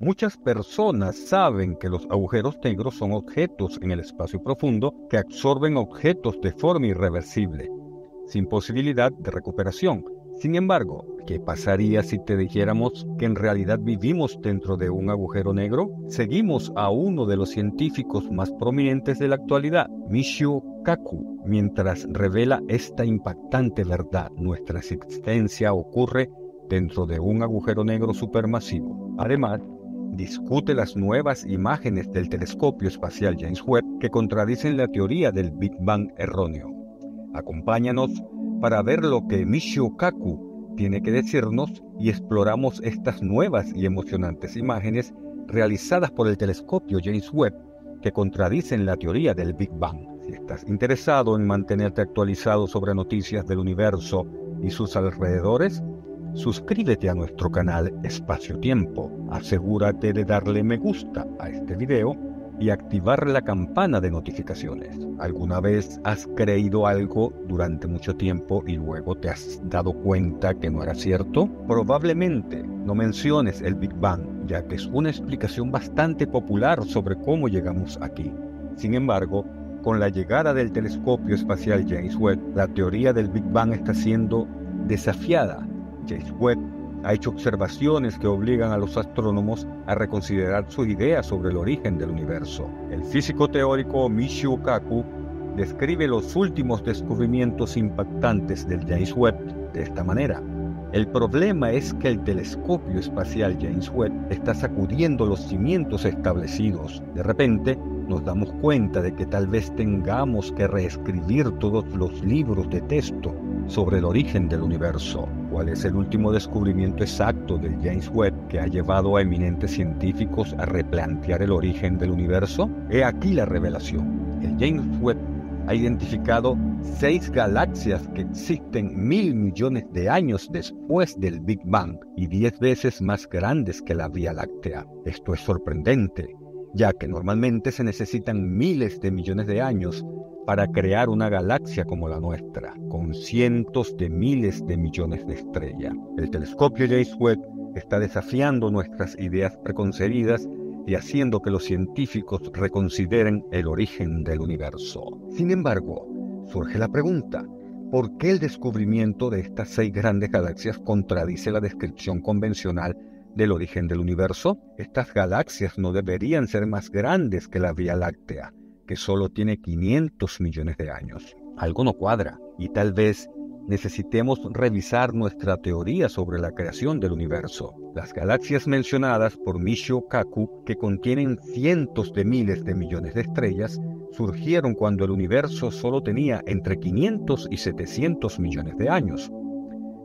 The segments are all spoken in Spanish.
Muchas personas saben que los agujeros negros son objetos en el espacio profundo que absorben objetos de forma irreversible, sin posibilidad de recuperación. Sin embargo, ¿qué pasaría si te dijéramos que en realidad vivimos dentro de un agujero negro? Seguimos a uno de los científicos más prominentes de la actualidad, Michio Kaku, mientras revela esta impactante verdad. Nuestra existencia ocurre dentro de un agujero negro supermasivo. Además, discute las nuevas imágenes del telescopio espacial James Webb que contradicen la teoría del Big Bang erróneo. Acompáñanos para ver lo que Michio Kaku tiene que decirnos y exploramos estas nuevas y emocionantes imágenes realizadas por el telescopio James Webb que contradicen la teoría del Big Bang. Si estás interesado en mantenerte actualizado sobre noticias del universo y sus alrededores, suscríbete a nuestro canal Espacio Tiempo. Asegúrate de darle me gusta a este video y activar la campana de notificaciones. ¿Alguna vez has creído algo durante mucho tiempo y luego te has dado cuenta que no era cierto? Probablemente no menciones el Big Bang, ya que es una explicación bastante popular sobre cómo llegamos aquí. Sin embargo, con la llegada del telescopio espacial James Webb, la teoría del Big Bang está siendo desafiada. James Webb ha hecho observaciones que obligan a los astrónomos a reconsiderar sus ideas sobre el origen del universo. El físico teórico Michio Kaku describe los últimos descubrimientos impactantes del James Webb de esta manera. El problema es que el telescopio espacial James Webb está sacudiendo los cimientos establecidos. De repente, nos damos cuenta de que tal vez tengamos que reescribir todos los libros de texto sobre el origen del universo. ¿Cuál es el último descubrimiento exacto del James Webb que ha llevado a eminentes científicos a replantear el origen del universo? He aquí la revelación. El James Webb ha identificado seis galaxias que existen mil millones de años después del Big Bang y diez veces más grandes que la Vía Láctea. Esto es sorprendente, ya que normalmente se necesitan miles de millones de años para crear una galaxia como la nuestra, con cientos de miles de millones de estrellas. El telescopio James Webb está desafiando nuestras ideas preconcebidas y haciendo que los científicos reconsideren el origen del universo. Sin embargo, surge la pregunta, ¿por qué el descubrimiento de estas seis grandes galaxias contradice la descripción convencional del origen del universo? Estas galaxias no deberían ser más grandes que la Vía Láctea que solo tiene 500 millones de años. Algo no cuadra y tal vez necesitemos revisar nuestra teoría sobre la creación del universo. Las galaxias mencionadas por Michio Kaku, que contienen cientos de miles de millones de estrellas, surgieron cuando el universo solo tenía entre 500 y 700 millones de años.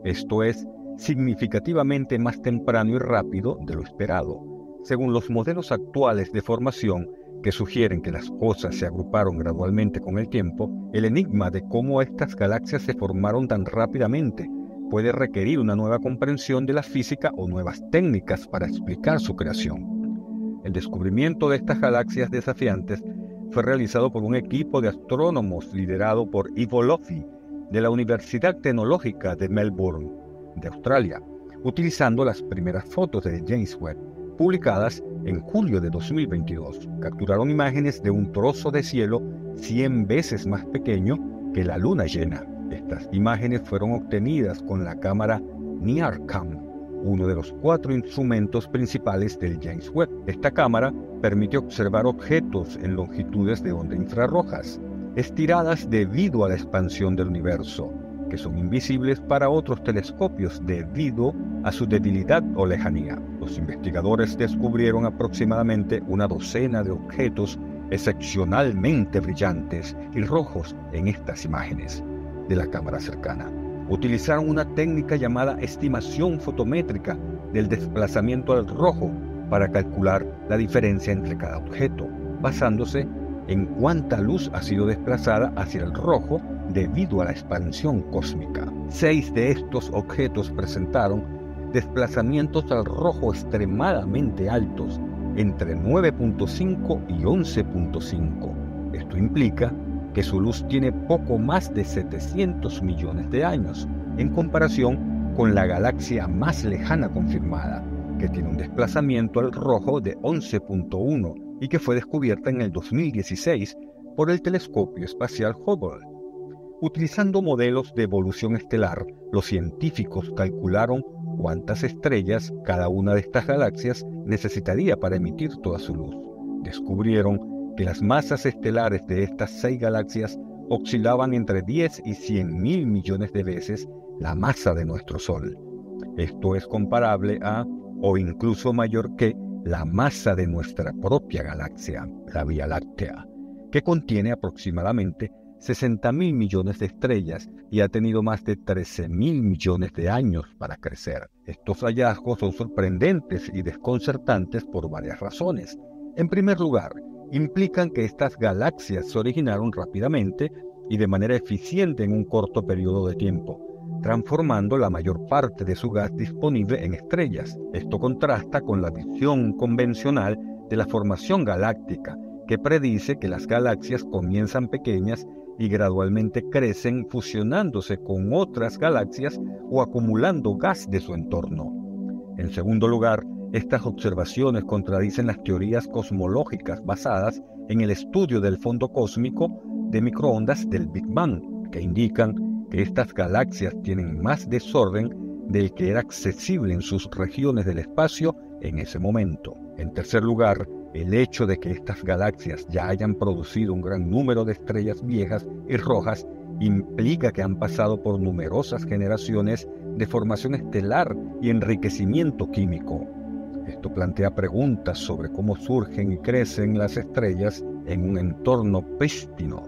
Esto es significativamente más temprano y rápido de lo esperado. Según los modelos actuales de formación, que sugieren que las cosas se agruparon gradualmente con el tiempo, el enigma de cómo estas galaxias se formaron tan rápidamente puede requerir una nueva comprensión de la física o nuevas técnicas para explicar su creación. El descubrimiento de estas galaxias desafiantes fue realizado por un equipo de astrónomos liderado por Ivo Lofi de la Universidad Tecnológica de Melbourne, de Australia, utilizando las primeras fotos de James Webb publicadas en julio de 2022. Capturaron imágenes de un trozo de cielo 100 veces más pequeño que la luna llena. Estas imágenes fueron obtenidas con la cámara NIRCam, uno de los cuatro instrumentos principales del James Webb. Esta cámara permite observar objetos en longitudes de onda infrarrojas, estiradas debido a la expansión del universo, que son invisibles para otros telescopios debido a su debilidad o lejanía. Los investigadores descubrieron aproximadamente una docena de objetos excepcionalmente brillantes y rojos en estas imágenes de la cámara cercana. Utilizaron una técnica llamada estimación fotométrica del desplazamiento al rojo para calcular la diferencia entre cada objeto, basándose en cuánta luz ha sido desplazada hacia el rojo debido a la expansión cósmica. Seis de estos objetos presentaron desplazamientos al rojo extremadamente altos, entre 9.5 y 11.5. Esto implica que su luz tiene poco más de 700 millones de años, en comparación con la galaxia más lejana confirmada, que tiene un desplazamiento al rojo de 11.1 y que fue descubierta en el 2016 por el telescopio espacial Hubble. Utilizando modelos de evolución estelar, los científicos calcularon cuántas estrellas cada una de estas galaxias necesitaría para emitir toda su luz. Descubrieron que las masas estelares de estas seis galaxias oscilaban entre 10 y 100 mil millones de veces la masa de nuestro Sol. Esto es comparable a, o incluso mayor que, la masa de nuestra propia galaxia, la Vía Láctea, que contiene aproximadamente 60 mil millones de estrellas y ha tenido más de 13 mil millones de años para crecer. Estos hallazgos son sorprendentes y desconcertantes por varias razones. En primer lugar, implican que estas galaxias se originaron rápidamente y de manera eficiente en un corto periodo de tiempo, transformando la mayor parte de su gas disponible en estrellas. Esto contrasta con la visión convencional de la formación galáctica, que predice que las galaxias comienzan pequeñas y gradualmente crecen fusionándose con otras galaxias o acumulando gas de su entorno. En segundo lugar, estas observaciones contradicen las teorías cosmológicas basadas en el estudio del fondo cósmico de microondas del Big Bang, que indican que estas galaxias tienen más desorden del que era accesible en sus regiones del espacio en ese momento. En tercer lugar, el hecho de que estas galaxias ya hayan producido un gran número de estrellas viejas y rojas implica que han pasado por numerosas generaciones de formación estelar y enriquecimiento químico. Esto plantea preguntas sobre cómo surgen y crecen las estrellas en un entorno prístino.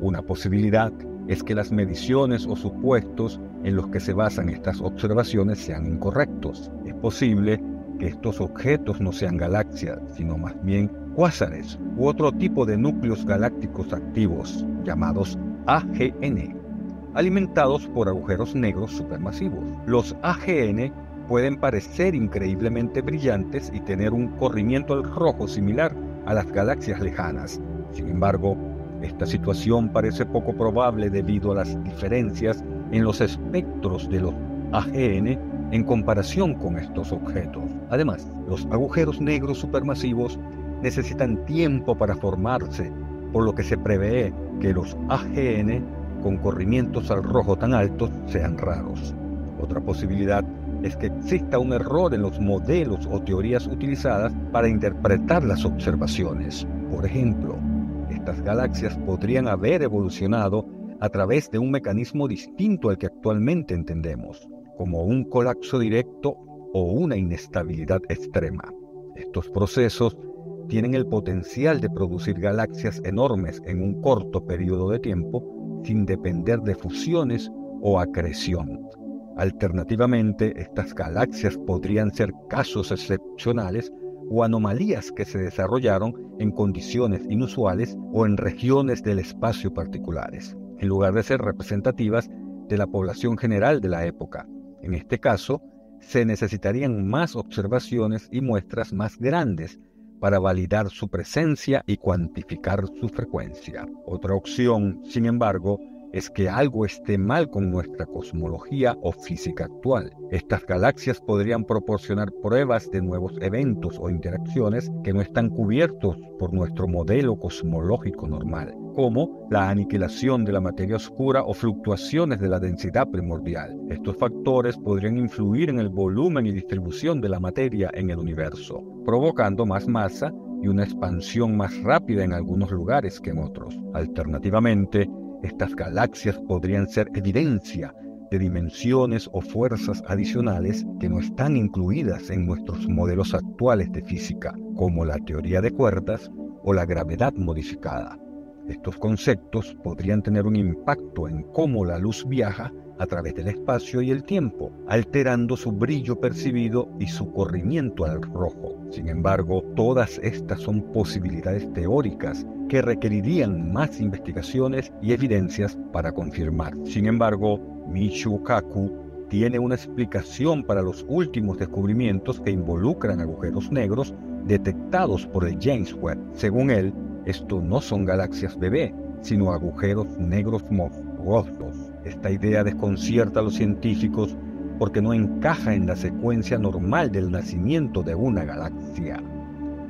Una posibilidad es que las mediciones o supuestos en los que se basan estas observaciones sean incorrectos. Es posible estos objetos no sean galaxias, sino más bien cuásares u otro tipo de núcleos galácticos activos, llamados AGN, alimentados por agujeros negros supermasivos. Los AGN pueden parecer increíblemente brillantes y tener un corrimiento al rojo similar a las galaxias lejanas. Sin embargo, esta situación parece poco probable debido a las diferencias en los espectros de los AGN en comparación con estos objetos. Además, los agujeros negros supermasivos necesitan tiempo para formarse, por lo que se prevé que los AGN con corrimientos al rojo tan altos sean raros. Otra posibilidad es que exista un error en los modelos o teorías utilizadas para interpretar las observaciones. Por ejemplo, estas galaxias podrían haber evolucionado a través de un mecanismo distinto al que actualmente entendemos, como un colapso directo o una inestabilidad extrema. Estos procesos tienen el potencial de producir galaxias enormes en un corto periodo de tiempo sin depender de fusiones o acreción, Alternativamente, estas galaxias podrían ser casos excepcionales o anomalías que se desarrollaron en condiciones inusuales o en regiones del espacio particulares, en lugar de ser representativas de la población general de la época. En este caso, se necesitarían más observaciones y muestras más grandes para validar su presencia y cuantificar su frecuencia. Otra opción, sin embargo, es que algo esté mal con nuestra cosmología o física actual. Estas galaxias podrían proporcionar pruebas de nuevos eventos o interacciones que no están cubiertos por nuestro modelo cosmológico normal, como la aniquilación de la materia oscura o fluctuaciones de la densidad primordial. Estos factores podrían influir en el volumen y distribución de la materia en el universo, provocando más masa y una expansión más rápida en algunos lugares que en otros. Alternativamente, estas galaxias podrían ser evidencia de dimensiones o fuerzas adicionales que no están incluidas en nuestros modelos actuales de física, como la teoría de cuerdas o la gravedad modificada. Estos conceptos podrían tener un impacto en cómo la luz viaja a través del espacio y el tiempo, alterando su brillo percibido y su corrimiento al rojo. Sin embargo, todas estas son posibilidades teóricas que requerirían más investigaciones y evidencias para confirmar. Sin embargo, Michio Kaku tiene una explicación para los últimos descubrimientos que involucran agujeros negros detectados por el James Webb. Según él, estos no son galaxias bebé, sino agujeros negros monstruosos esta idea desconcierta a los científicos porque no encaja en la secuencia normal del nacimiento de una galaxia.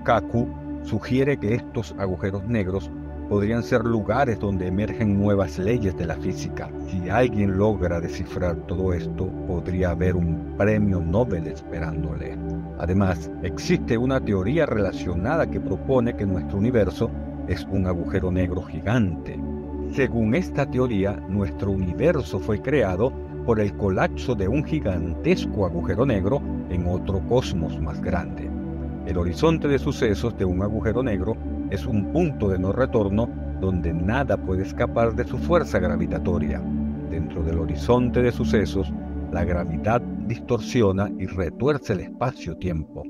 Kaku sugiere que estos agujeros negros podrían ser lugares donde emergen nuevas leyes de la física. Si alguien logra descifrar todo esto, podría haber un premio Nobel esperándole. Además, existe una teoría relacionada que propone que nuestro universo es un agujero negro gigante. Según esta teoría, nuestro universo fue creado por el colapso de un gigantesco agujero negro en otro cosmos más grande. El horizonte de sucesos de un agujero negro es un punto de no retorno donde nada puede escapar de su fuerza gravitatoria. Dentro del horizonte de sucesos, la gravedad distorsiona y retuerce el espacio-tiempo,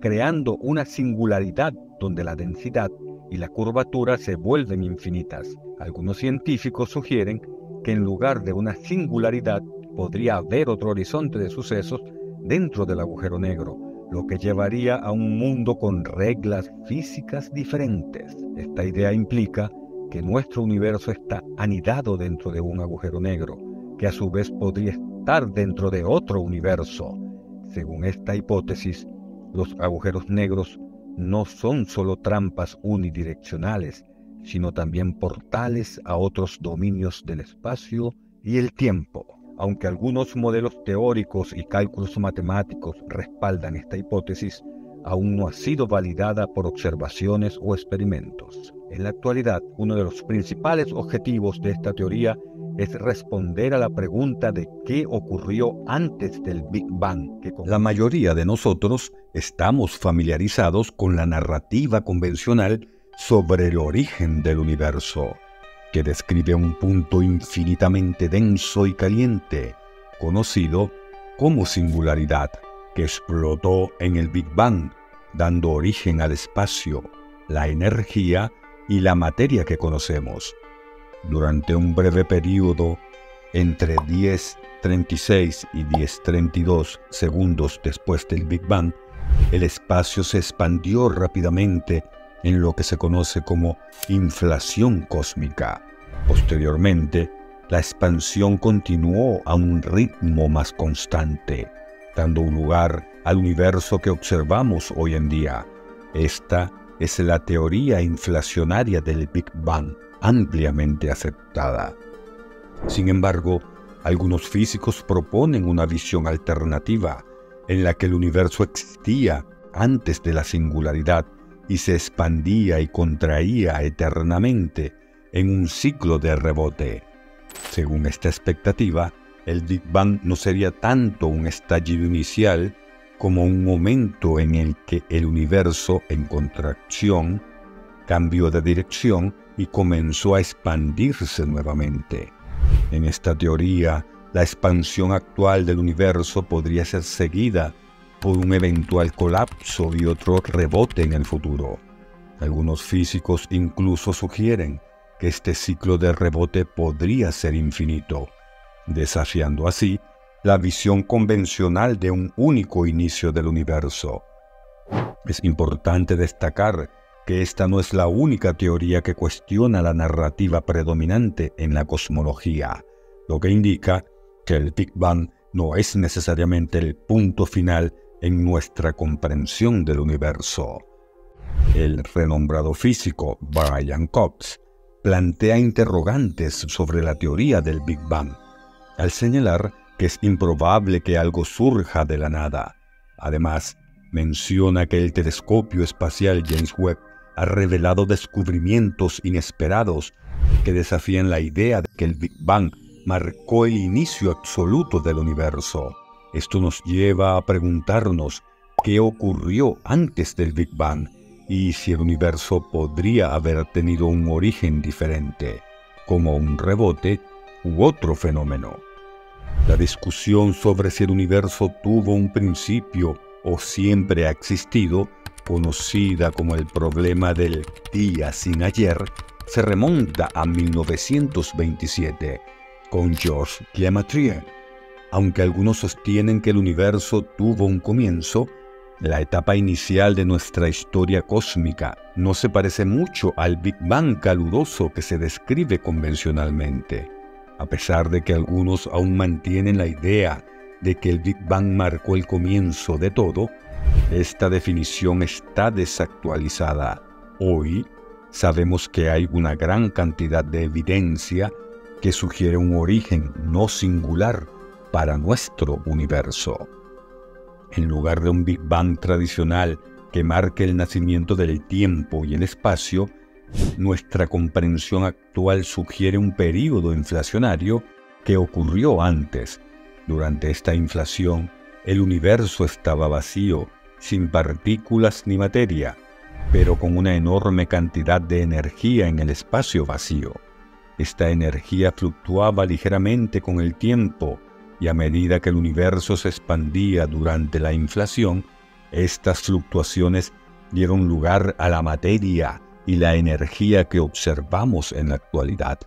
creando una singularidad donde la densidad y la curvatura se vuelven infinitas. Algunos científicos sugieren que en lugar de una singularidad podría haber otro horizonte de sucesos dentro del agujero negro, lo que llevaría a un mundo con reglas físicas diferentes. Esta idea implica que nuestro universo está anidado dentro de un agujero negro, que a su vez podría estar dentro de otro universo. Según esta hipótesis, los agujeros negros no son solo trampas unidireccionales, sino también portales a otros dominios del espacio y el tiempo. Aunque algunos modelos teóricos y cálculos matemáticos respaldan esta hipótesis, aún no ha sido validada por observaciones o experimentos. En la actualidad, uno de los principales objetivos de esta teoría es responder a la pregunta de qué ocurrió antes del Big Bang. Que La mayoría de nosotros estamos familiarizados con la narrativa convencional sobre el origen del universo que describe un punto infinitamente denso y caliente, conocido como singularidad, que explotó en el Big Bang, dando origen al espacio, la energía y la materia que conocemos. Durante un breve periodo, entre 10.36 y 10.32 segundos después del Big Bang, el espacio se expandió rápidamente en lo que se conoce como inflación cósmica. Posteriormente, la expansión continuó a un ritmo más constante, dando lugar al universo que observamos hoy en día. Esta es la teoría inflacionaria del Big Bang, ampliamente aceptada. Sin embargo, algunos físicos proponen una visión alternativa en la que el universo existía antes de la singularidad y se expandía y contraía eternamente en un ciclo de rebote. Según esta expectativa, el Big Bang no sería tanto un estallido inicial como un momento en el que el universo en contracción cambió de dirección y comenzó a expandirse nuevamente. En esta teoría, la expansión actual del universo podría ser seguida por un eventual colapso y otro rebote en el futuro. Algunos físicos incluso sugieren que este ciclo de rebote podría ser infinito, desafiando así la visión convencional de un único inicio del universo. Es importante destacar que esta no es la única teoría que cuestiona la narrativa predominante en la cosmología, lo que indica que el Big Bang no es necesariamente el punto final en nuestra comprensión del universo. El renombrado físico Brian Cox plantea interrogantes sobre la teoría del Big Bang, al señalar que es improbable que algo surja de la nada. Además, menciona que el telescopio espacial James Webb ha revelado descubrimientos inesperados que desafían la idea de que el Big Bang marcó el inicio absoluto del universo. Esto nos lleva a preguntarnos qué ocurrió antes del Big Bang y si el universo podría haber tenido un origen diferente, como un rebote u otro fenómeno. La discusión sobre si el universo tuvo un principio o siempre ha existido, conocida como el problema del día sin ayer, se remonta a 1927 con Georges Lemaître aunque algunos sostienen que el universo tuvo un comienzo, la etapa inicial de nuestra historia cósmica no se parece mucho al Big Bang caluroso que se describe convencionalmente, a pesar de que algunos aún mantienen la idea de que el Big Bang marcó el comienzo de todo, esta definición está desactualizada. Hoy sabemos que hay una gran cantidad de evidencia que sugiere un origen no singular para nuestro universo. En lugar de un Big Bang tradicional que marque el nacimiento del tiempo y el espacio, nuestra comprensión actual sugiere un período inflacionario que ocurrió antes. Durante esta inflación, el universo estaba vacío sin partículas ni materia, pero con una enorme cantidad de energía en el espacio vacío. Esta energía fluctuaba ligeramente con el tiempo y a medida que el universo se expandía durante la inflación, estas fluctuaciones dieron lugar a la materia y la energía que observamos en la actualidad.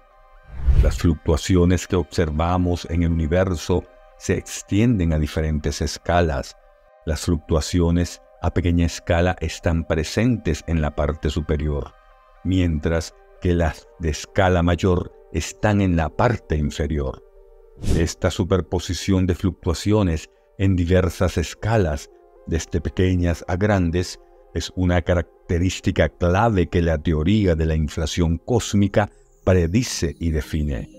Las fluctuaciones que observamos en el universo se extienden a diferentes escalas las fluctuaciones a pequeña escala están presentes en la parte superior, mientras que las de escala mayor están en la parte inferior. Esta superposición de fluctuaciones en diversas escalas, desde pequeñas a grandes, es una característica clave que la teoría de la inflación cósmica predice y define.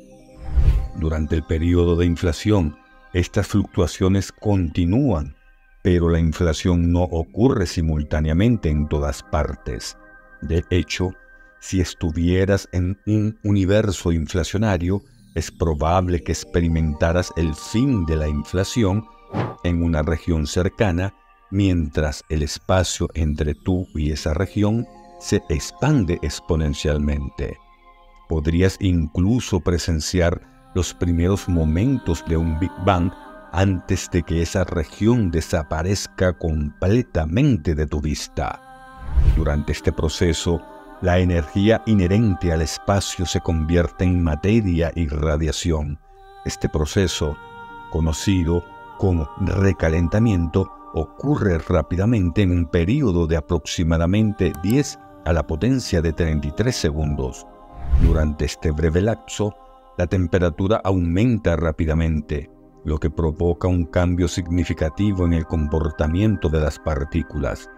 Durante el periodo de inflación, estas fluctuaciones continúan pero la inflación no ocurre simultáneamente en todas partes. De hecho, si estuvieras en un universo inflacionario, es probable que experimentaras el fin de la inflación en una región cercana, mientras el espacio entre tú y esa región se expande exponencialmente. Podrías incluso presenciar los primeros momentos de un Big Bang antes de que esa región desaparezca completamente de tu vista. Durante este proceso, la energía inherente al espacio se convierte en materia y radiación. Este proceso, conocido como recalentamiento, ocurre rápidamente en un periodo de aproximadamente 10 a la potencia de 33 segundos. Durante este breve lapso, la temperatura aumenta rápidamente, lo que provoca un cambio significativo en el comportamiento de las partículas.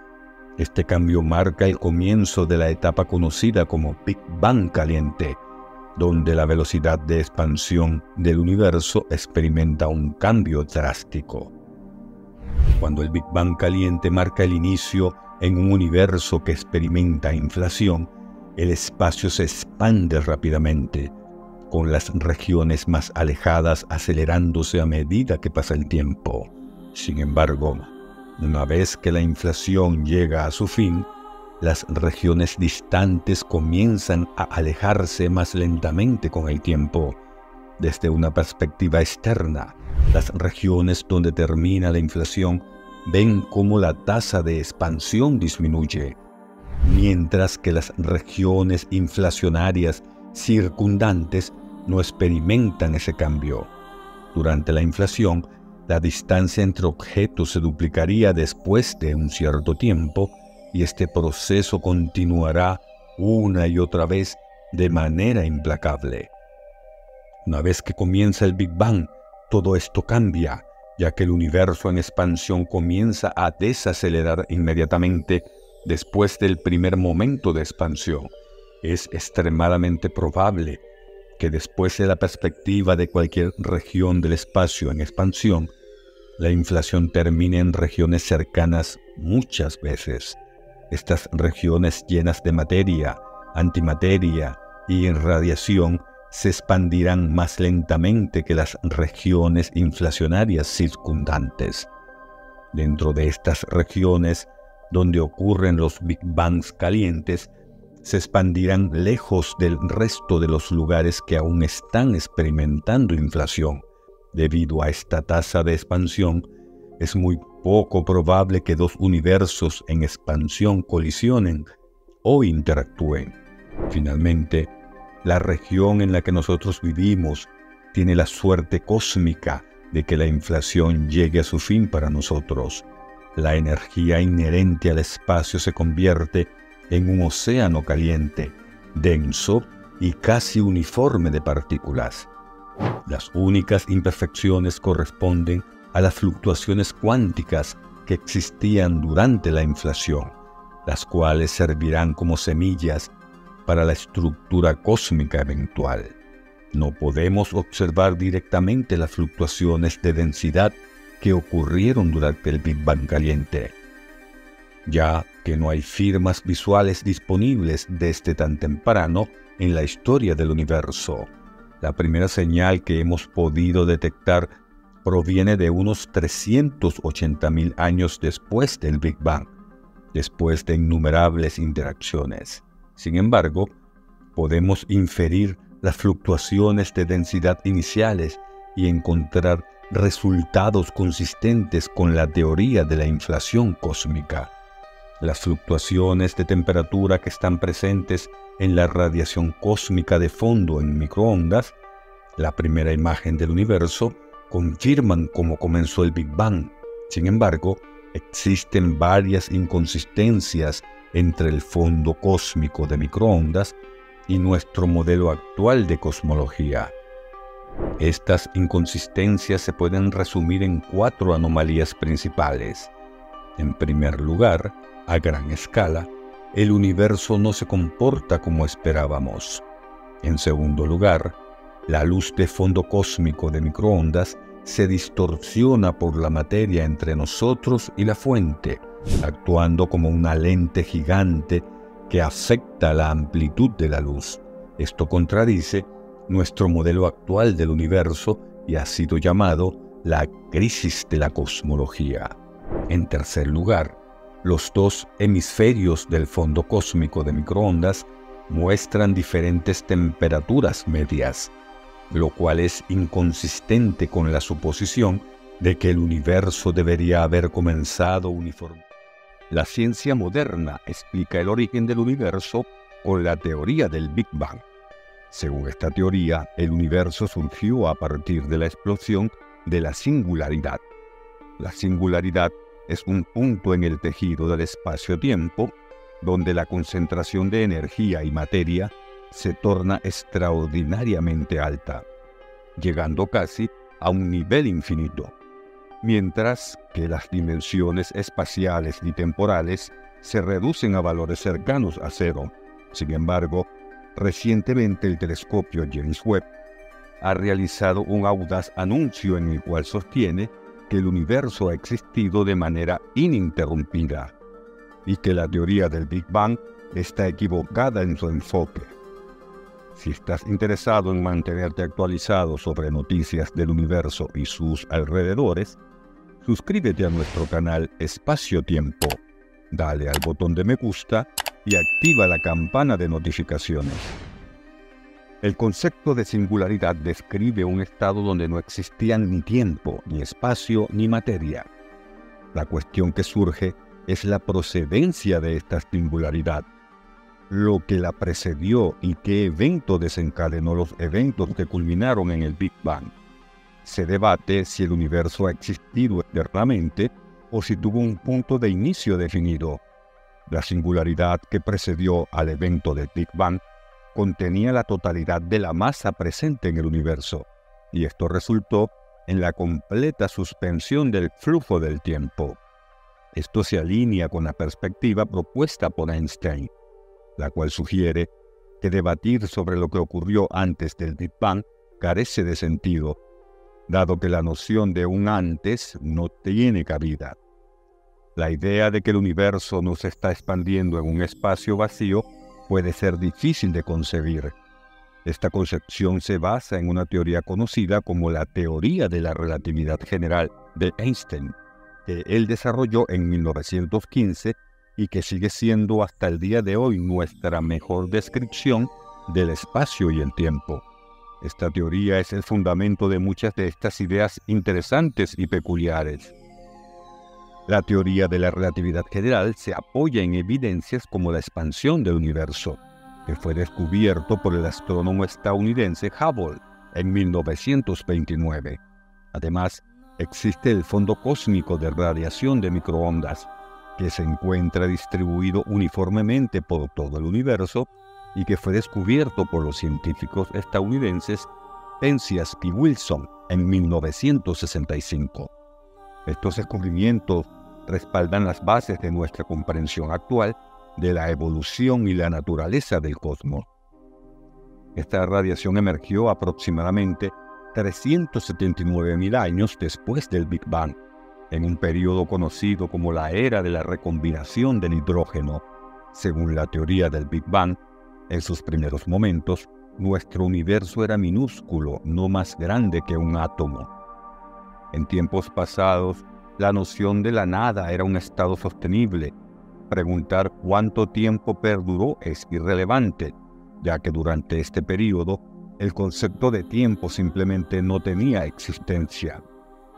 Este cambio marca el comienzo de la etapa conocida como Big Bang caliente, donde la velocidad de expansión del universo experimenta un cambio drástico. Cuando el Big Bang caliente marca el inicio en un universo que experimenta inflación, el espacio se expande rápidamente, con las regiones más alejadas acelerándose a medida que pasa el tiempo. Sin embargo, una vez que la inflación llega a su fin, las regiones distantes comienzan a alejarse más lentamente con el tiempo. Desde una perspectiva externa, las regiones donde termina la inflación ven cómo la tasa de expansión disminuye, mientras que las regiones inflacionarias circundantes no experimentan ese cambio. Durante la inflación, la distancia entre objetos se duplicaría después de un cierto tiempo y este proceso continuará una y otra vez de manera implacable. Una vez que comienza el Big Bang, todo esto cambia, ya que el universo en expansión comienza a desacelerar inmediatamente después del primer momento de expansión. Es extremadamente probable que después de la perspectiva de cualquier región del espacio en expansión, la inflación termine en regiones cercanas muchas veces. Estas regiones llenas de materia, antimateria y radiación se expandirán más lentamente que las regiones inflacionarias circundantes. Dentro de estas regiones, donde ocurren los Big Bangs calientes, se expandirán lejos del resto de los lugares que aún están experimentando inflación. Debido a esta tasa de expansión, es muy poco probable que dos universos en expansión colisionen o interactúen. Finalmente, la región en la que nosotros vivimos tiene la suerte cósmica de que la inflación llegue a su fin para nosotros. La energía inherente al espacio se convierte en un océano caliente, denso y casi uniforme de partículas. Las únicas imperfecciones corresponden a las fluctuaciones cuánticas que existían durante la inflación, las cuales servirán como semillas para la estructura cósmica eventual. No podemos observar directamente las fluctuaciones de densidad que ocurrieron durante el Big Bang caliente, ya que no hay firmas visuales disponibles desde tan temprano en la historia del universo. La primera señal que hemos podido detectar proviene de unos 380.000 años después del Big Bang, después de innumerables interacciones. Sin embargo, podemos inferir las fluctuaciones de densidad iniciales y encontrar resultados consistentes con la teoría de la inflación cósmica. Las fluctuaciones de temperatura que están presentes en la radiación cósmica de fondo en microondas, la primera imagen del universo, confirman cómo comenzó el Big Bang. Sin embargo, existen varias inconsistencias entre el fondo cósmico de microondas y nuestro modelo actual de cosmología. Estas inconsistencias se pueden resumir en cuatro anomalías principales. En primer lugar, a gran escala, el universo no se comporta como esperábamos. En segundo lugar, la luz de fondo cósmico de microondas se distorsiona por la materia entre nosotros y la fuente, actuando como una lente gigante que afecta la amplitud de la luz. Esto contradice nuestro modelo actual del universo y ha sido llamado la crisis de la cosmología. En tercer lugar, los dos hemisferios del fondo cósmico de microondas muestran diferentes temperaturas medias, lo cual es inconsistente con la suposición de que el universo debería haber comenzado uniforme. La ciencia moderna explica el origen del universo con la teoría del Big Bang. Según esta teoría, el universo surgió a partir de la explosión de la singularidad. La singularidad es un punto en el tejido del espacio-tiempo donde la concentración de energía y materia se torna extraordinariamente alta, llegando casi a un nivel infinito mientras que las dimensiones espaciales y temporales se reducen a valores cercanos a cero. Sin embargo, recientemente el telescopio James Webb ha realizado un audaz anuncio en el cual sostiene que el universo ha existido de manera ininterrumpida y que la teoría del Big Bang está equivocada en su enfoque. Si estás interesado en mantenerte actualizado sobre noticias del universo y sus alrededores, suscríbete a nuestro canal Espacio Tiempo, dale al botón de me gusta y activa la campana de notificaciones. El concepto de singularidad describe un estado donde no existían ni tiempo, ni espacio, ni materia. La cuestión que surge es la procedencia de esta singularidad, lo que la precedió y qué evento desencadenó los eventos que culminaron en el Big Bang se debate si el universo ha existido eternamente o si tuvo un punto de inicio definido. La singularidad que precedió al evento del Big Bang contenía la totalidad de la masa presente en el universo, y esto resultó en la completa suspensión del flujo del tiempo. Esto se alinea con la perspectiva propuesta por Einstein, la cual sugiere que debatir sobre lo que ocurrió antes del Big Bang carece de sentido dado que la noción de un antes no tiene cabida. La idea de que el universo no se está expandiendo en un espacio vacío puede ser difícil de concebir. Esta concepción se basa en una teoría conocida como la teoría de la relatividad general de Einstein, que él desarrolló en 1915 y que sigue siendo hasta el día de hoy nuestra mejor descripción del espacio y el tiempo. Esta teoría es el fundamento de muchas de estas ideas interesantes y peculiares. La teoría de la relatividad general se apoya en evidencias como la expansión del universo, que fue descubierto por el astrónomo estadounidense Hubble en 1929. Además, existe el fondo cósmico de radiación de microondas, que se encuentra distribuido uniformemente por todo el universo y que fue descubierto por los científicos estadounidenses Penzias y Wilson en 1965. Estos descubrimientos respaldan las bases de nuestra comprensión actual de la evolución y la naturaleza del cosmos. Esta radiación emergió aproximadamente 379.000 años después del Big Bang, en un periodo conocido como la era de la recombinación del hidrógeno. Según la teoría del Big Bang, en sus primeros momentos, nuestro universo era minúsculo, no más grande que un átomo. En tiempos pasados, la noción de la nada era un estado sostenible. Preguntar cuánto tiempo perduró es irrelevante, ya que durante este periodo el concepto de tiempo simplemente no tenía existencia.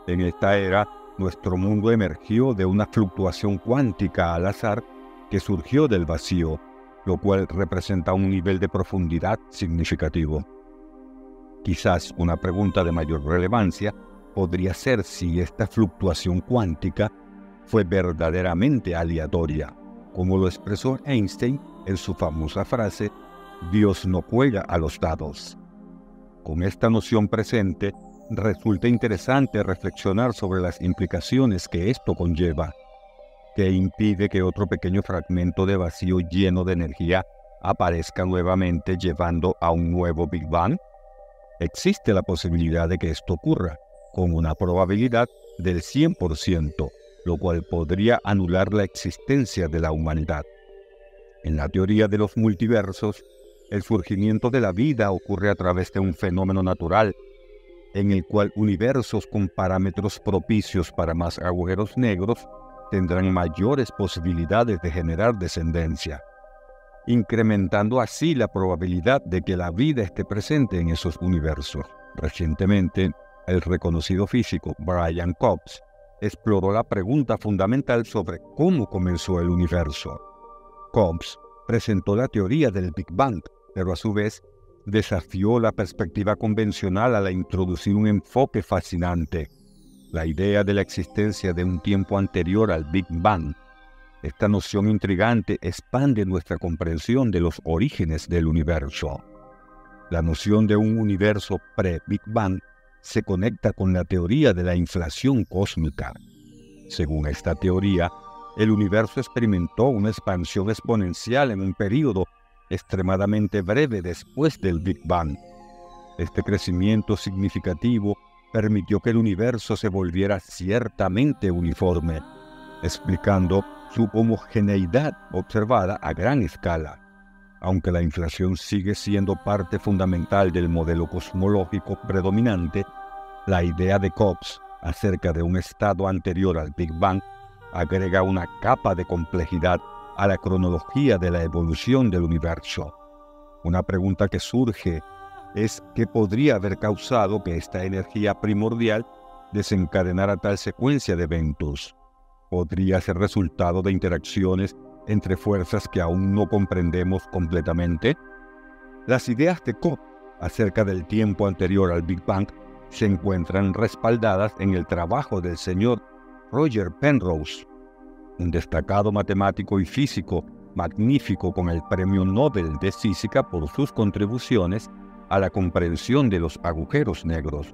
En esta era, nuestro mundo emergió de una fluctuación cuántica al azar que surgió del vacío, lo cual representa un nivel de profundidad significativo. Quizás una pregunta de mayor relevancia podría ser si esta fluctuación cuántica fue verdaderamente aleatoria, como lo expresó Einstein en su famosa frase, Dios no juega a los dados. Con esta noción presente, resulta interesante reflexionar sobre las implicaciones que esto conlleva, que impide que otro pequeño fragmento de vacío lleno de energía aparezca nuevamente llevando a un nuevo Big Bang. Existe la posibilidad de que esto ocurra, con una probabilidad del 100%, lo cual podría anular la existencia de la humanidad. En la teoría de los multiversos, el surgimiento de la vida ocurre a través de un fenómeno natural, en el cual universos con parámetros propicios para más agujeros negros tendrán mayores posibilidades de generar descendencia, incrementando así la probabilidad de que la vida esté presente en esos universos. Recientemente, el reconocido físico Brian Cobbs exploró la pregunta fundamental sobre cómo comenzó el universo. Cobbs presentó la teoría del Big Bang, pero a su vez desafió la perspectiva convencional al introducir un enfoque fascinante, la idea de la existencia de un tiempo anterior al Big Bang. Esta noción intrigante expande nuestra comprensión de los orígenes del universo. La noción de un universo pre-Big Bang se conecta con la teoría de la inflación cósmica. Según esta teoría, el universo experimentó una expansión exponencial en un periodo extremadamente breve después del Big Bang. Este crecimiento significativo permitió que el universo se volviera ciertamente uniforme, explicando su homogeneidad observada a gran escala. Aunque la inflación sigue siendo parte fundamental del modelo cosmológico predominante, la idea de Cobbs acerca de un estado anterior al Big Bang agrega una capa de complejidad a la cronología de la evolución del universo. Una pregunta que surge es qué podría haber causado que esta energía primordial desencadenara tal secuencia de eventos. Podría ser resultado de interacciones entre fuerzas que aún no comprendemos completamente. Las ideas de Koch acerca del tiempo anterior al Big Bang se encuentran respaldadas en el trabajo del señor Roger Penrose, un destacado matemático y físico magnífico con el Premio Nobel de Física por sus contribuciones a la comprensión de los agujeros negros.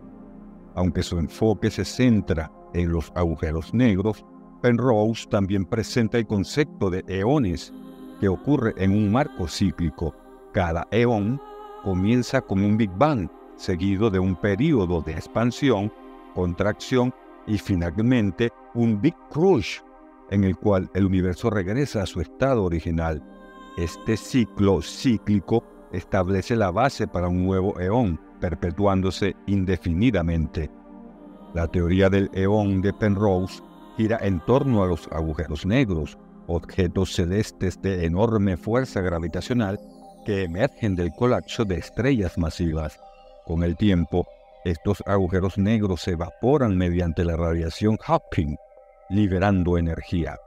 Aunque su enfoque se centra en los agujeros negros, Penrose también presenta el concepto de eones, que ocurre en un marco cíclico. Cada eón comienza con un Big Bang, seguido de un periodo de expansión, contracción y finalmente un Big Crush, en el cual el universo regresa a su estado original. Este ciclo cíclico establece la base para un nuevo eón, perpetuándose indefinidamente. La teoría del eón de Penrose gira en torno a los agujeros negros, objetos celestes de enorme fuerza gravitacional que emergen del colapso de estrellas masivas. Con el tiempo, estos agujeros negros se evaporan mediante la radiación Hawking, liberando energía.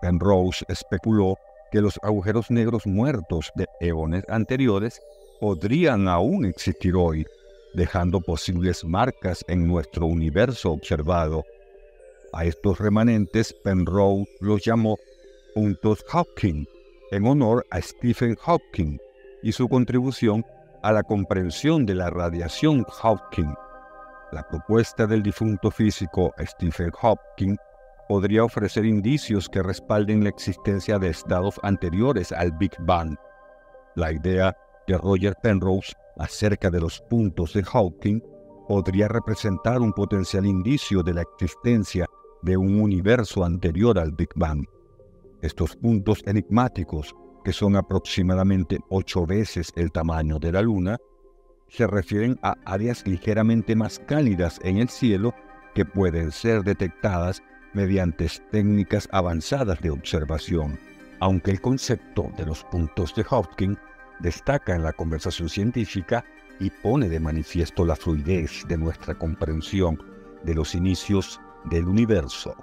Penrose especuló que los agujeros negros muertos de eones anteriores podrían aún existir hoy, dejando posibles marcas en nuestro universo observado. A estos remanentes Penrose los llamó puntos Hawking, en honor a Stephen Hawking y su contribución a la comprensión de la radiación Hawking. La propuesta del difunto físico Stephen Hopkins podría ofrecer indicios que respalden la existencia de estados anteriores al Big Bang. La idea de Roger Penrose acerca de los puntos de Hawking podría representar un potencial indicio de la existencia de un universo anterior al Big Bang. Estos puntos enigmáticos, que son aproximadamente ocho veces el tamaño de la Luna, se refieren a áreas ligeramente más cálidas en el cielo que pueden ser detectadas mediante técnicas avanzadas de observación, aunque el concepto de los puntos de Hawking destaca en la conversación científica y pone de manifiesto la fluidez de nuestra comprensión de los inicios del universo.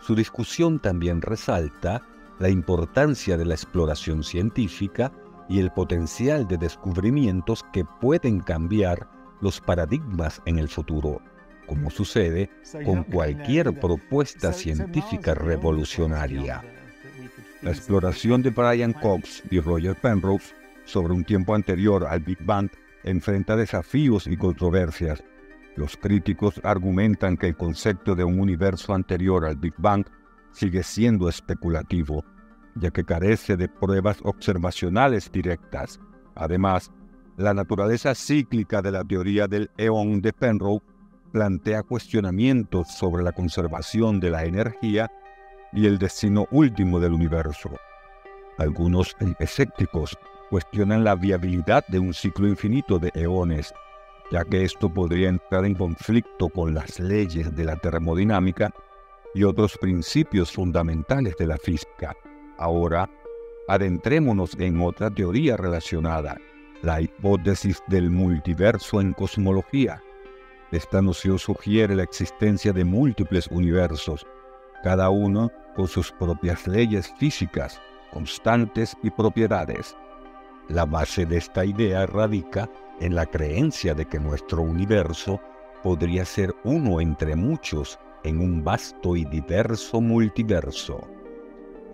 Su discusión también resalta la importancia de la exploración científica y el potencial de descubrimientos que pueden cambiar los paradigmas en el futuro, como sucede con cualquier propuesta científica revolucionaria. La exploración de Brian Cox y Roger Penrose sobre un tiempo anterior al Big Bang enfrenta desafíos y controversias. Los críticos argumentan que el concepto de un universo anterior al Big Bang sigue siendo especulativo, ya que carece de pruebas observacionales directas. Además, la naturaleza cíclica de la teoría del eón de Penrose plantea cuestionamientos sobre la conservación de la energía y el destino último del universo. Algunos escépticos cuestionan la viabilidad de un ciclo infinito de eones, ya que esto podría entrar en conflicto con las leyes de la termodinámica y otros principios fundamentales de la física. Ahora, adentrémonos en otra teoría relacionada, la hipótesis del multiverso en cosmología. Esta noción sugiere la existencia de múltiples universos, cada uno con sus propias leyes físicas, constantes y propiedades. La base de esta idea radica en la creencia de que nuestro universo podría ser uno entre muchos en un vasto y diverso multiverso.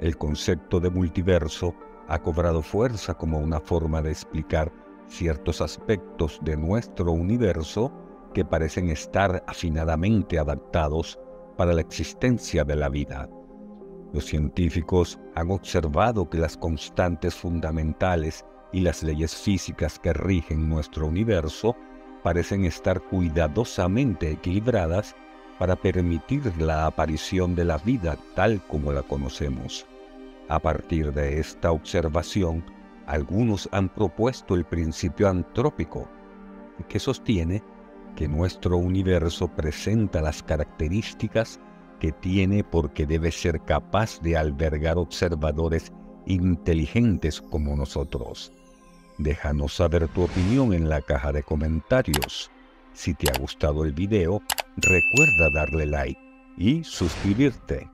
El concepto de multiverso ha cobrado fuerza como una forma de explicar ciertos aspectos de nuestro universo que parecen estar afinadamente adaptados para la existencia de la vida. Los científicos han observado que las constantes fundamentales y las leyes físicas que rigen nuestro universo parecen estar cuidadosamente equilibradas para permitir la aparición de la vida tal como la conocemos. A partir de esta observación, algunos han propuesto el principio antrópico, que sostiene que nuestro universo presenta las características que tiene porque debe ser capaz de albergar observadores inteligentes como nosotros. Déjanos saber tu opinión en la caja de comentarios. Si te ha gustado el video, recuerda darle like y suscribirte.